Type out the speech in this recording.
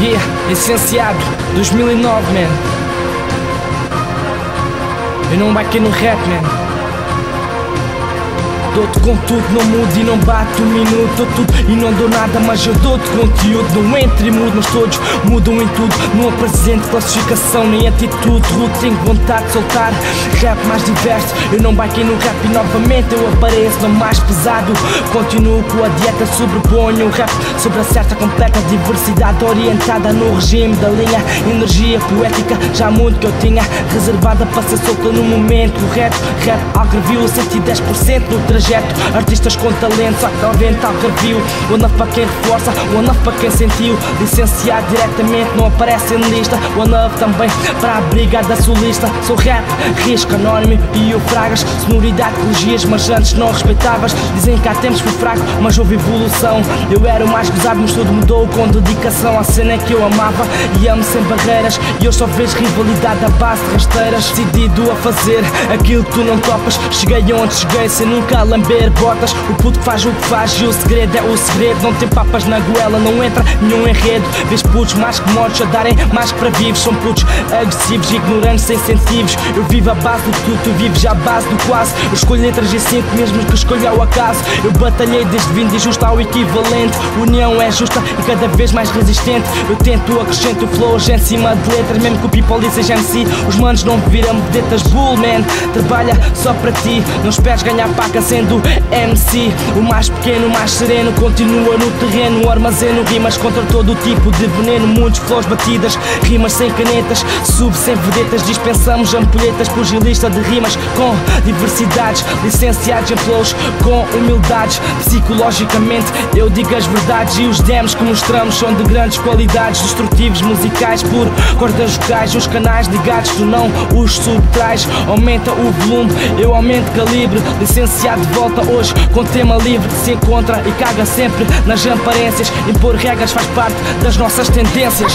Yeah, licenciado, 2009, man. Eu não aqui no rap, man. Dou-te com tudo, não mudo e não bato um minuto Dou tudo. E não dou nada, mas eu dou-te conteúdo. Não entre e mudo, mas todos mudam em tudo. Não apresento classificação nem atitude. Rude, tenho vontade de soltar Rap mais diverso, eu não baquei no rap E novamente eu apareço. No mais pesado Continuo com a dieta, sobreponho o rap Sobre a certa completa diversidade Orientada no regime da linha. Energia poética, já muito que eu tinha Reservada para ser solta no momento. Correto Rap agrevio 110% no trajeto projeto. Artistas com talento, só que ao vento review One para quem reforça, one para quem sentiu. Licenciado diretamente, não aparece em lista. One também para a brigada solista Sou rap, risco anónimo e o fragas. Sonoridade elogias, mas antes não respeitavas. Dizem que há tempos fui fraco, mas houve evolução. Eu era o mais gozado, mas tudo mudou com dedicação. A cena que eu amava e amo sem barreiras. E eu só vejo rivalidade à base de rasteiras. Decidido a fazer aquilo que tu não topas. Cheguei onde cheguei sem nunca lamber botas. O puto faz o que faz e o segredo é o segredo. Não tem papas na goela, não entra nenhum enredo. Vês putos mais que mortos a darem mais que para vivos. São putos agressivos, ignorantes, sem incentivos Eu vivo a base do tudo, tu vives à base do quase. Eu escolho letras e cinco mesmo que escolho ao acaso. Eu batalhei desde vindo injusto ao equivalente. União é justa e cada vez mais resistente. Eu tento, acrescento o flow hoje em cima de letras. Mesmo que o people seja MC Os manos não viram vedetas bull man Trabalha só para ti, não esperes ganhar paca sem MC O mais pequeno, o mais sereno Continua no terreno, armazeno Rimas contra todo tipo de veneno Muitos flores batidas, rimas sem canetas Sub sem vedetas, dispensamos ampulhetas Pugilista de rimas com diversidades Licenciados em flows com humildades Psicologicamente eu digo as verdades E os demos que mostramos são de grandes qualidades Destrutivos musicais por cordas vocais Os canais ligados, tu não os subtrais Aumenta o volume, eu aumento calibre Licenciado volta hoje com tema livre se encontra e caga sempre nas aparências. Impor regras faz parte das nossas tendências.